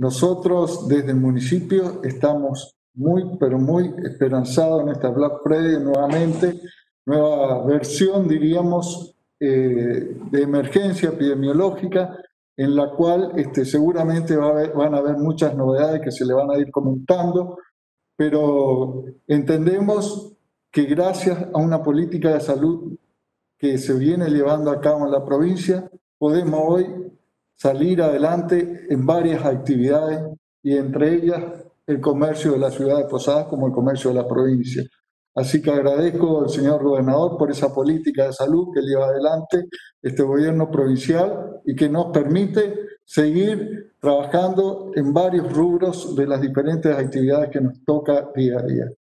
nosotros desde el municipio estamos muy, pero muy esperanzados en esta Black Friday nuevamente, nueva versión, diríamos, eh, de emergencia epidemiológica, en la cual este, seguramente van a haber muchas novedades que se le van a ir comentando, pero entendemos que gracias a una política de salud que se viene llevando a cabo en la provincia, podemos hoy salir adelante en varias actividades y entre ellas el comercio de la ciudad de Posadas como el comercio de la provincia. Así que agradezco al señor gobernador por esa política de salud que lleva adelante este gobierno provincial y que nos permite seguir trabajando en varios rubros de las diferentes actividades que nos toca día a día.